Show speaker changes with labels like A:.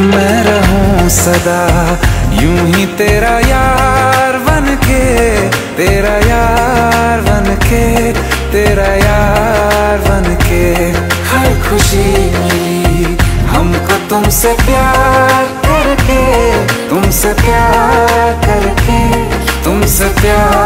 A: मैं रहूँ सदा। यूँ ही तेरा यार बन के तेरा यार बन के तेरा यार बन के हर खुशी मिली, हमको तुमसे प्यार करके, तुमसे प्यार करके, तुमसे प्यार